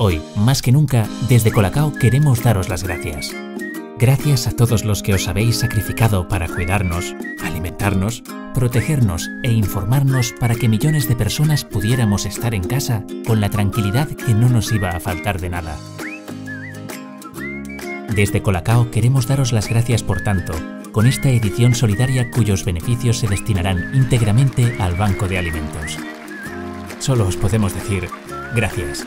Hoy, más que nunca, desde Colacao queremos daros las gracias. Gracias a todos los que os habéis sacrificado para cuidarnos, alimentarnos, protegernos e informarnos para que millones de personas pudiéramos estar en casa con la tranquilidad que no nos iba a faltar de nada. Desde Colacao queremos daros las gracias por tanto, con esta edición solidaria cuyos beneficios se destinarán íntegramente al Banco de Alimentos. Solo os podemos decir gracias.